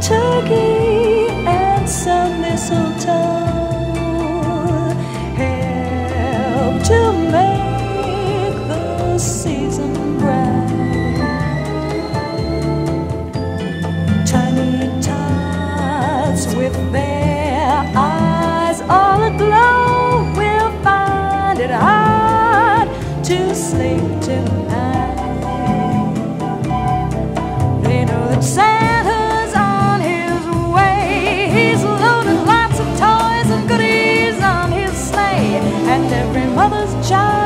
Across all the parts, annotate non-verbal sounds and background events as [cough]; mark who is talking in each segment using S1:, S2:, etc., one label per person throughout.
S1: turkey and some mistletoe. mother's child.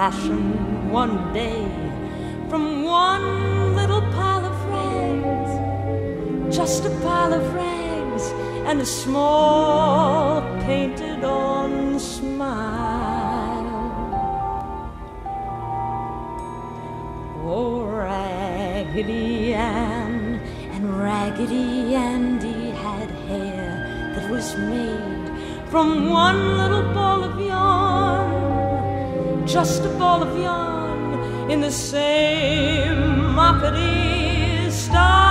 S1: fashion one
S2: day from one little pile of rags, just a pile of rags, and a small painted on smile. Oh, Raggedy Ann, and Raggedy Andy had hair that was made from one little ball of yarn just a ball of yarn in the same muppety style.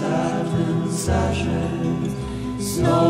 S3: Satin sashes,
S1: snowflakes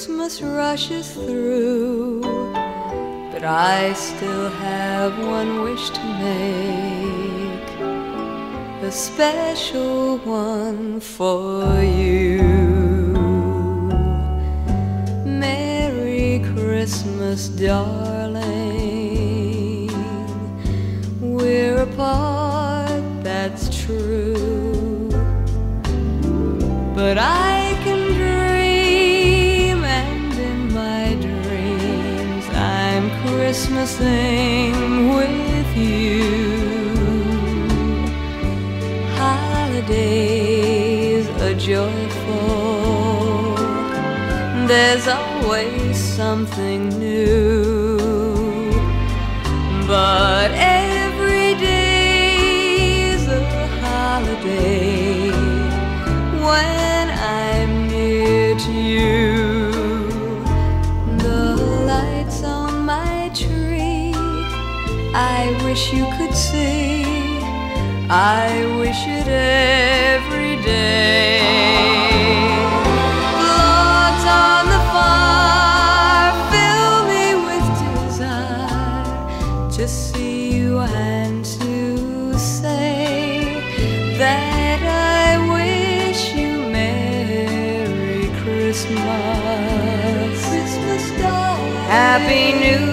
S4: Christmas rushes through. But I still have one wish to make. A special one for you. Merry Christmas, darling. We're apart, that's true. But I Christmasing with you. Holidays are joyful, there's always something new. But I wish you could see. I wish it every day. Logs on the fire fill me with desire to see you and to say that I wish you Merry Christmas. Christmas. Happy New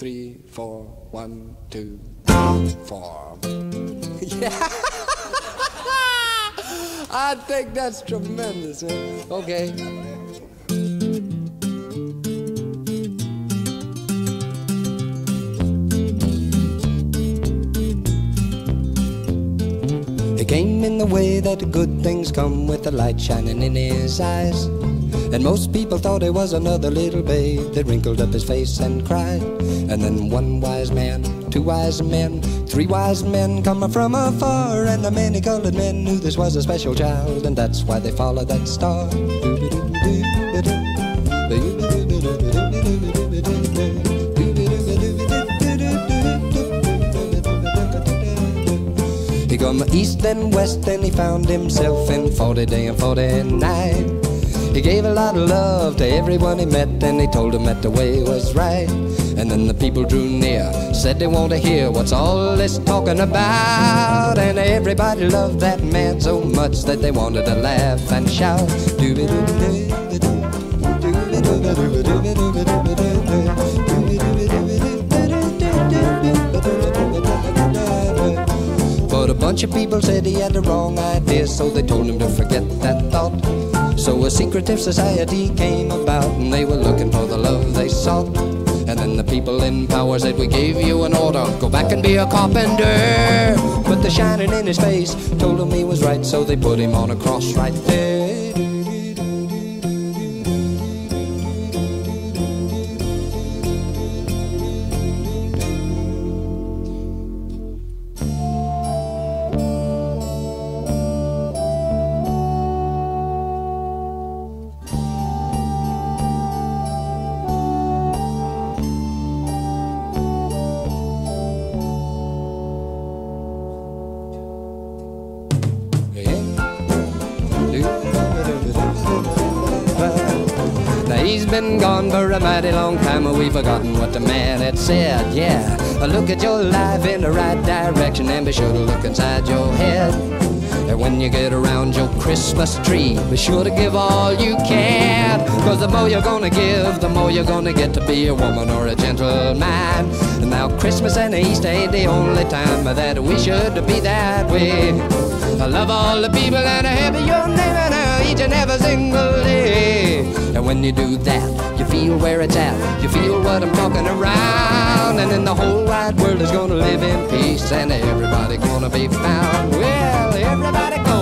S5: three, four. One, two, three, four. yeah. [laughs] I think that's tremendous. Man. Okay. It came in the way that good things come with the light shining in his eyes. And most people thought he was another little babe that wrinkled up his face and cried. And then one wise man, two wise men, three wise men come from afar. And the many colored men knew this was a special child, and that's why they followed that star. He come east and west and he found himself in 40 day and 40 night. He gave a lot of love to everyone he met and he told them that the way was right. And then the people drew near, said they want to hear what's all this talking about. And everybody loved that man so much that they wanted to laugh and shout. But a bunch of people said he had the wrong idea, so they told him to forget that thought. So a secretive society came about, and they were looking for the love they sought. And then the people in power said, We gave you an order, go back and be a carpenter. But the shining in his face told him he was right, so they put him on a cross right there. Been gone for a mighty long time, and we've forgotten what the man had said. Yeah, look at your life in the right direction, and be sure to look inside your head. And when you get around your Christmas tree, be sure to give all you can. Cause the more you're gonna give, the more you're gonna get to be a woman or a gentleman. And now Christmas and Easter ain't the only time that we should be that way. I love all the people and I have your name each and every single day. And when you do that, you feel where it's at. You feel what I'm talking around. And then the whole wide world is gonna live in peace and everybody gonna be found. Well, everybody go.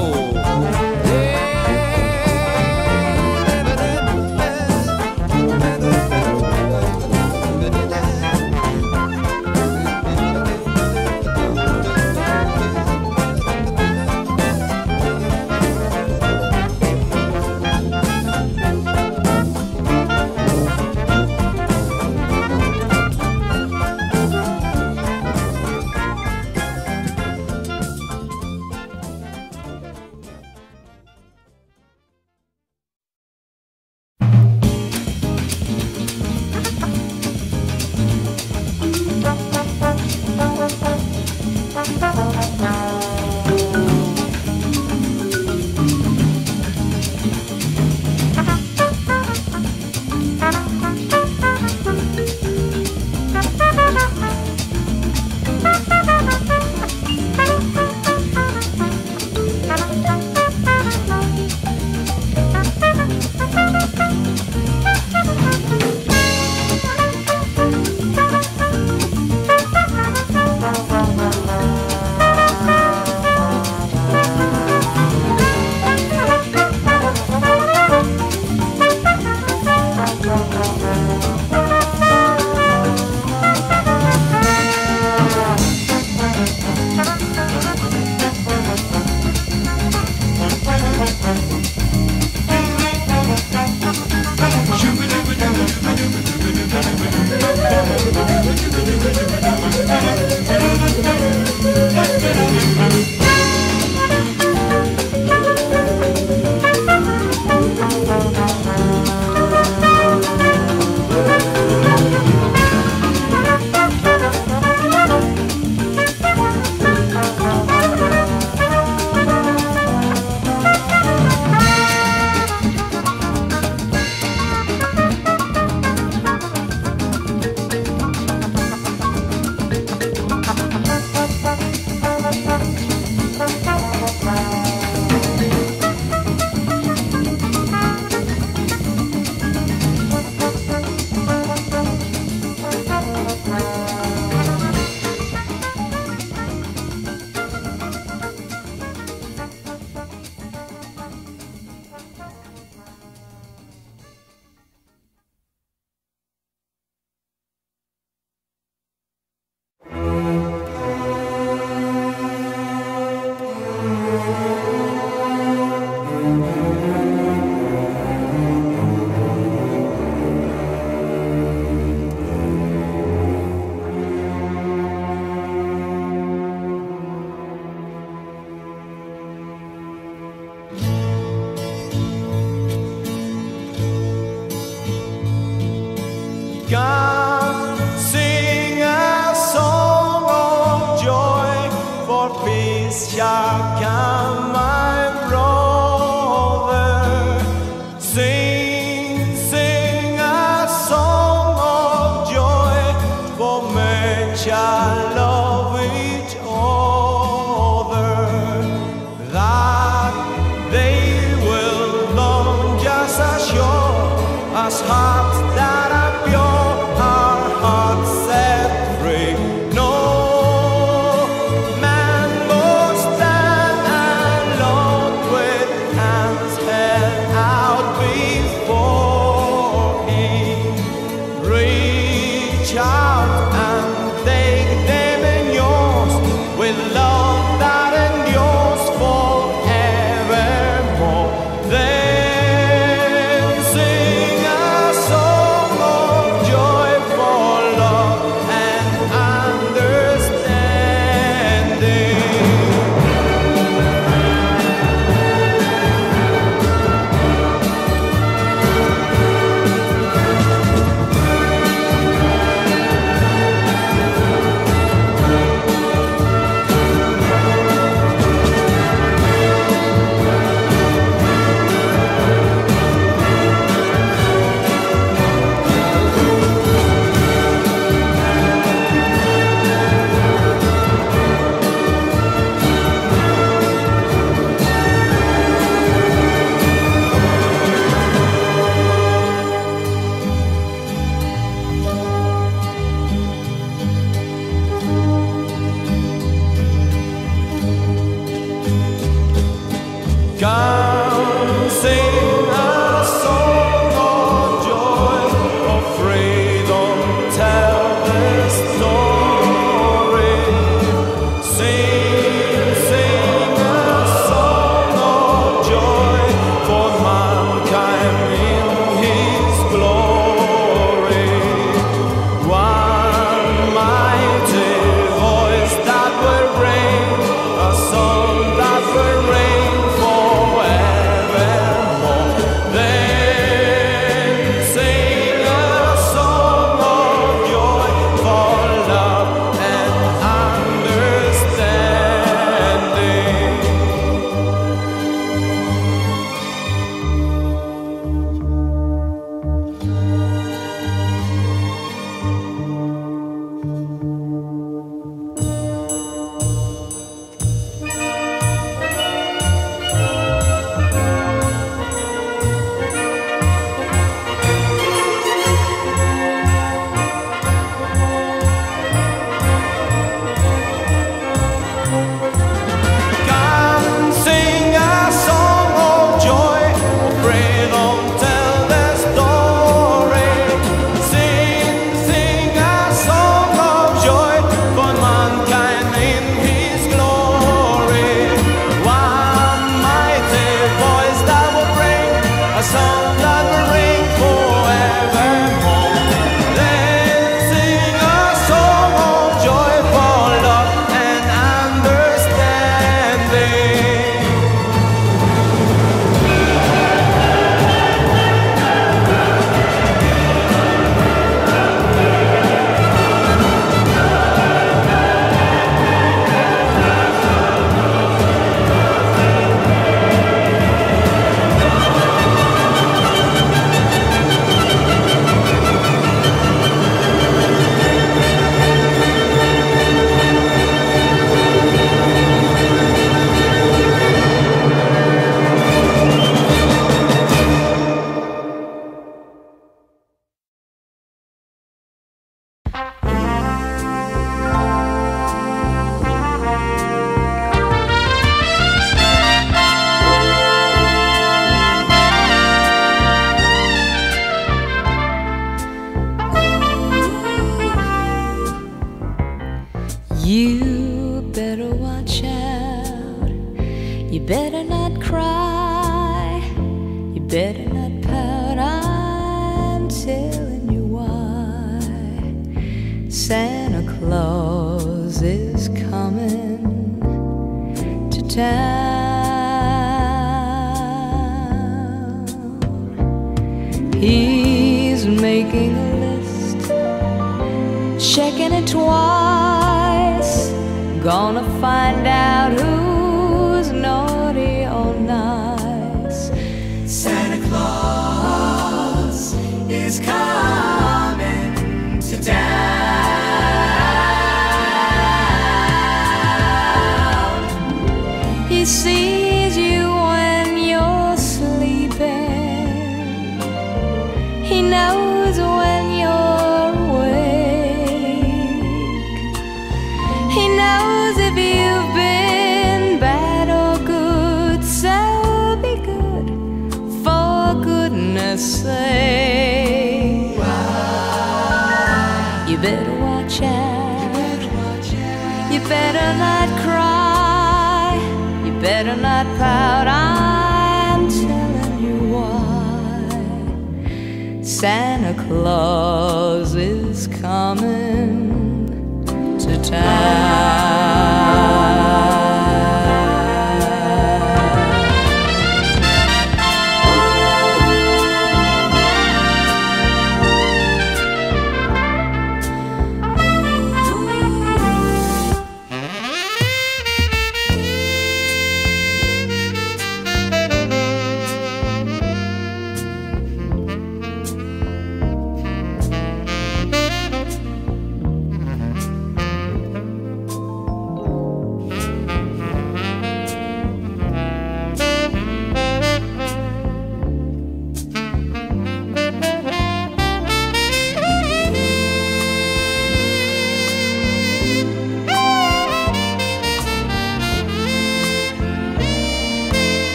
S6: gone.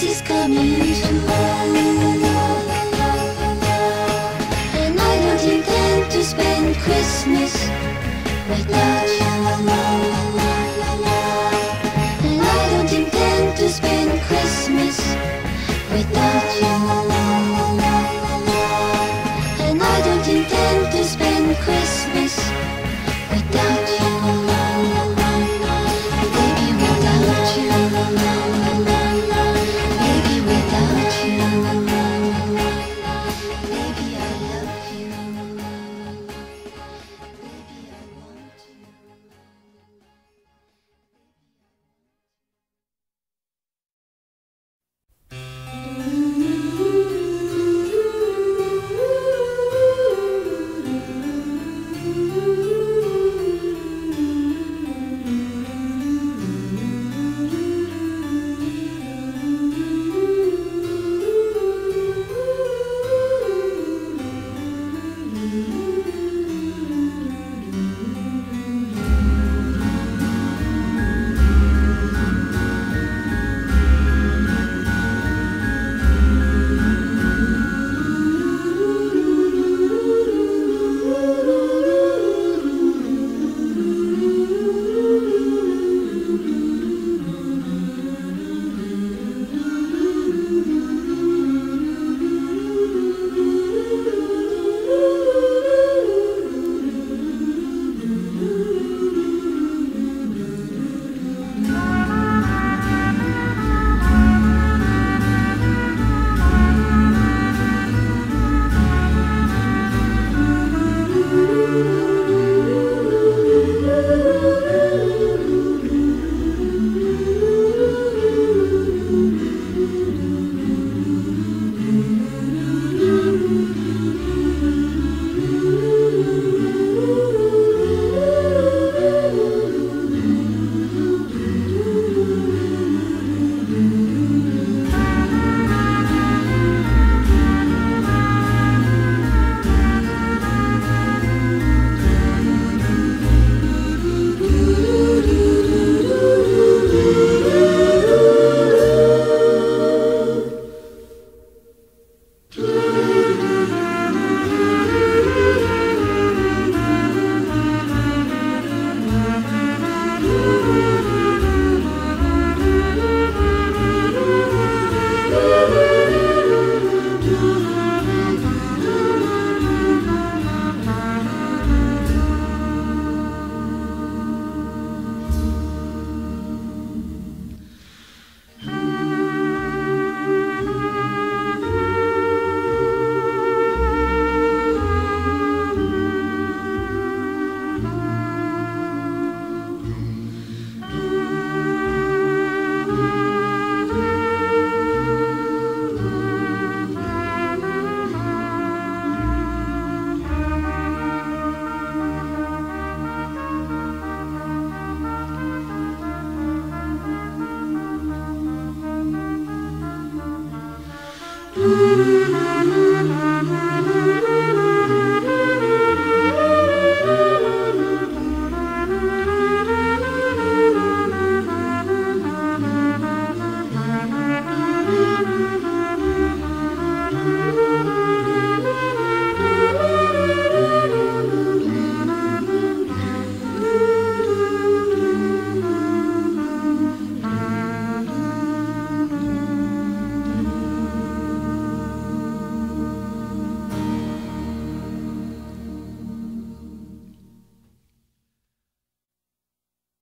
S6: she's coming to
S7: And I don't intend to spend Christmas without you And I don't intend to spend Christmas without you